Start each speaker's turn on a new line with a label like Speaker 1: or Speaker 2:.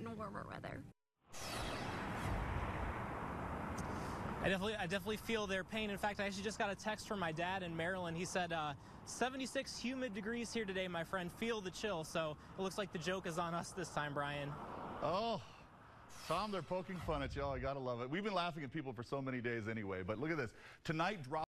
Speaker 1: in warmer weather.
Speaker 2: I definitely, I definitely feel their pain. In fact, I actually just got a text from my dad in Maryland. He said, uh, 76 humid degrees here today, my friend. Feel the chill. So it looks like the joke is on us this time, Brian.
Speaker 3: Oh, Tom, they're poking fun at y'all. I gotta love it. We've been laughing at people for so many days anyway. But look at this. Tonight, drop.